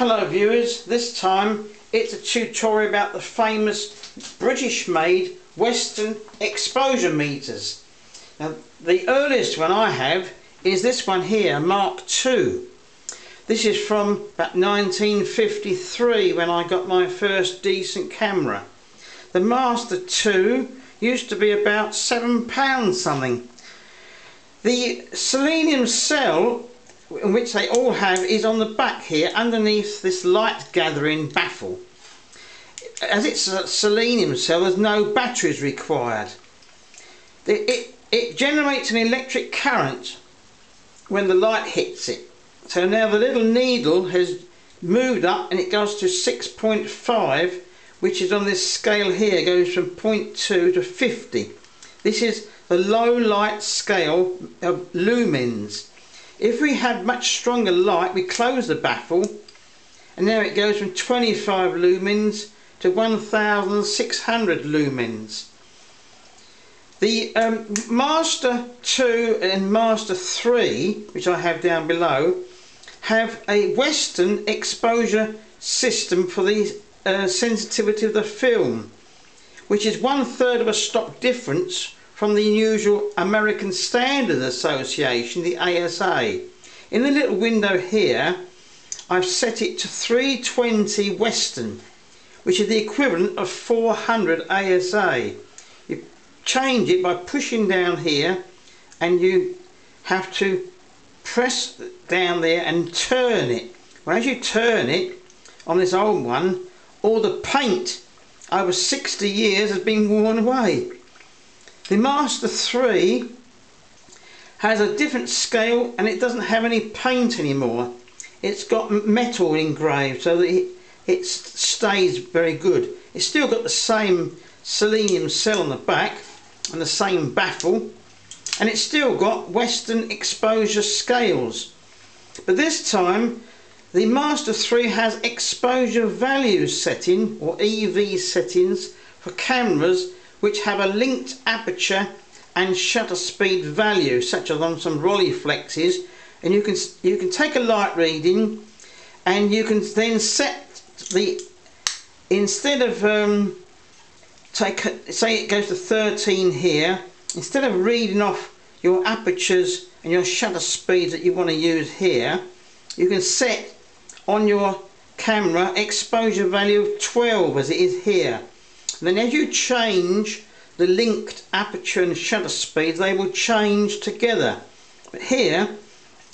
Hello viewers, this time it's a tutorial about the famous British made Weston exposure meters. Now the earliest one I have is this one here, Mark II. This is from about 1953 when I got my first decent camera. The Master II used to be about £7 something. The selenium cell which they all have is on the back here underneath this light gathering baffle. As it's a selenium cell there's no batteries required. It, it, it generates an electric current when the light hits it. So now the little needle has moved up and it goes to 6.5 which is on this scale here goes from 0.2 to 50. This is the low light scale of lumens. If we had much stronger light, we close the baffle and now it goes from 25 lumens to 1600 lumens. The um, Master 2 and Master 3, which I have down below, have a Weston exposure system for the uh, sensitivity of the film, which is one third of a stop difference from the usual American Standard Association, the ASA. In the little window here, I've set it to 320 Weston, which is the equivalent of 400 ASA. You change it by pushing down here and you have to press down there and turn it. Well, as you turn it on this old one, all the paint over 60 years has been worn away. The Master 3 has a different scale and it doesn't have any paint anymore. It's got metal engraved so that it, stays very good. It's still got the same selenium cell on the back and the same baffle and it's still got Weston exposure scales. But this time the Master 3 has exposure value setting or EV settings for cameras which have a linked aperture and shutter speed value such as on some Rolleiflexes and you can you can take a light reading and you can then set the instead of um, take say it goes to 13 here instead of reading off your apertures and your shutter speeds that you want to use here you can set on your camera exposure value of 12 as it is here then as you change the linked aperture and shutter speeds, they will change together. But here,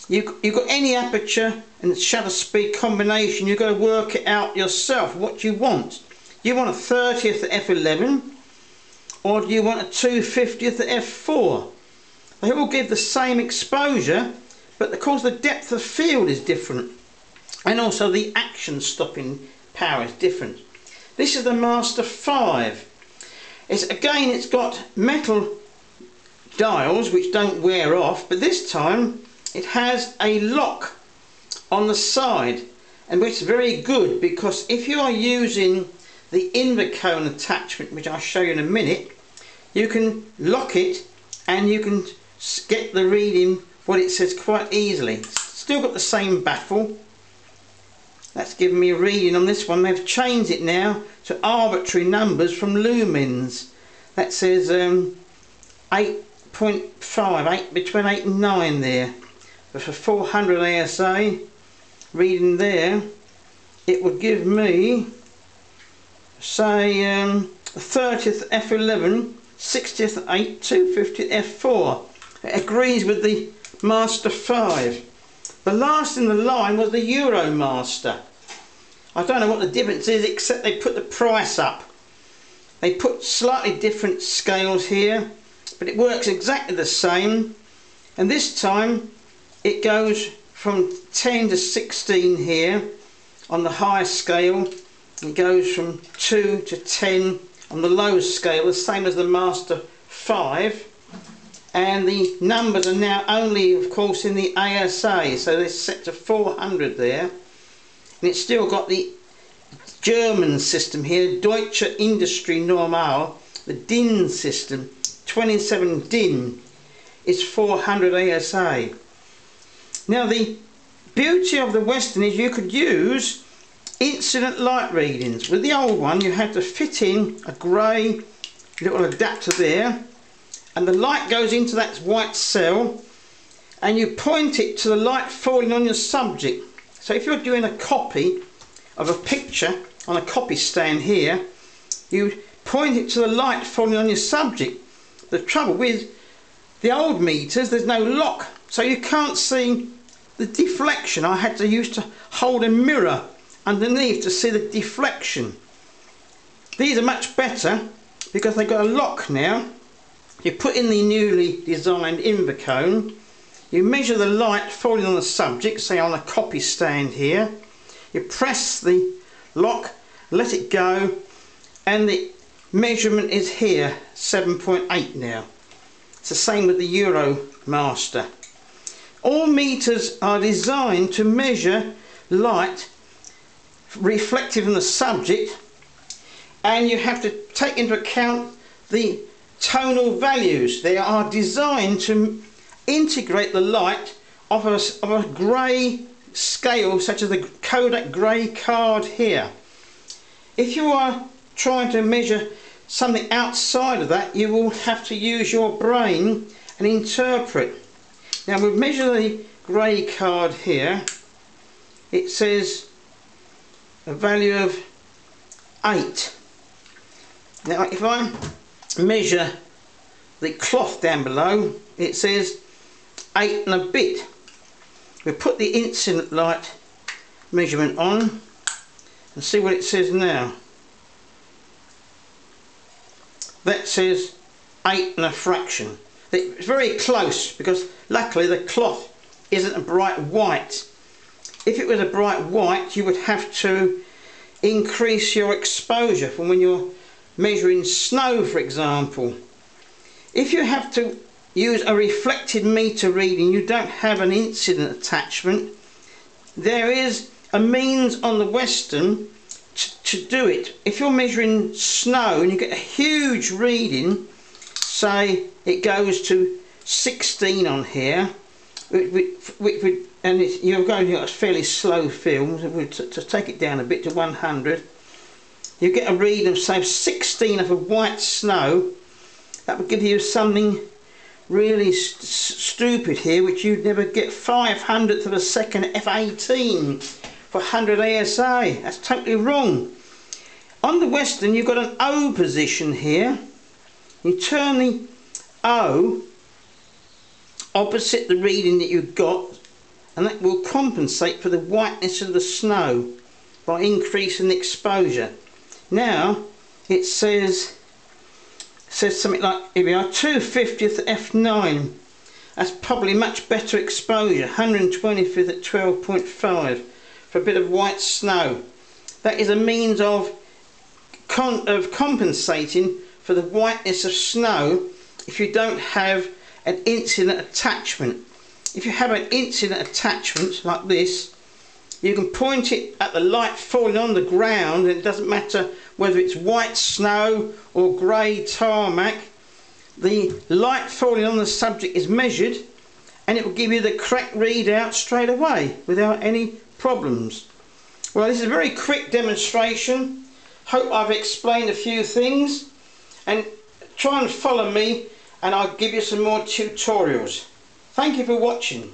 you, you've got any aperture and shutter speed combination, you've got to work it out yourself, what you want. You want a 30th at f11, or do you want a 250th at f4? They all give the same exposure, but of course the depth of field is different. And also the action stopping power is different. This is the Master 5. It's, again, it's got metal dials which don't wear off, but this time it has a lock on the side, and which is very good because if you are using the Invercone attachment, which I'll show you in a minute, you can lock it and you can get the reading what it says quite easily. Still got the same baffle, that's giving me a reading on this one. They've changed it now to arbitrary numbers from lumens. That says um, 8.5, 8, between 8 and 9 there. But for 400 ASA, reading there, it would give me, say, um, 30th F11, 60th 8, 250th F4. It agrees with the Master 5. The last in the line was the Euromaster. I don't know what the difference is except they put the price up. They put slightly different scales here but it works exactly the same and this time it goes from 10 to 16 here on the high scale it goes from 2 to 10 on the low scale the same as the Master 5 and the numbers are now only of course in the ASA so they're set to 400 there. And it's still got the German system here Deutsche Industrie Normal. The DIN system 27 DIN is 400 ASA now the beauty of the Weston is you could use incident light readings. With the old one you had to fit in a grey little adapter there and the light goes into that white cell and you point it to the light falling on your subject. So if you're doing a copy of a picture on a copy stand here, you point it to the light falling on your subject. The trouble with the old meters, there's no lock, so you can't see the deflection. I had to use to hold a mirror underneath to see the deflection. These are much better because they've got a lock now. You put in the newly designed Invercone, you measure the light falling on the subject, say on a copy stand here, you press the lock, let it go, and the measurement is here, 7.8 now. It's the same with the Euromaster. All meters are designed to measure light reflective in the subject and you have to take into account the tonal values. They are designed to integrate the light of a, of a grey scale such as the Kodak grey card here. If you are trying to measure something outside of that you will have to use your brain and interpret. Now we measure the grey card here. It says a value of 8. Now if I measure the cloth down below it says 8 and a bit. We put the incident light measurement on and see what it says now. That says 8 and a fraction. It's very close because luckily the cloth isn't a bright white if it was a bright white you would have to increase your exposure from when you're measuring snow for example. If you have to use a reflected meter reading you don't have an incident attachment there is a means on the Weston to, do it. If you're measuring snow and you get a huge reading say it goes to 16 on here and you're going to a fairly slow film to, to take it down a bit to 100 you get a read of say 16 of a white snow. That would give you something really st stupid here which you'd never get 5 hundredths of a second F18 for 100 ASA that's totally wrong. On the Weston you've got an O position here. You turn the O opposite the reading that you've got and that will compensate for the whiteness of the snow by increasing the exposure. Now it says says something like here we are 250th f9 that's probably much better exposure 125th at 12.5 for a bit of white snow. That is a means of con of compensating for the whiteness of snow if you don't have an incident attachment. If you have an incident attachment like this you can point it at the light falling on the ground and it doesn't matter whether it's white snow or grey tarmac. The light falling on the subject is measured and it will give you the correct readout straight away without any problems. Well this is a very quick demonstration. Hope I've explained a few things. And try and follow me and I'll give you some more tutorials. Thank you for watching.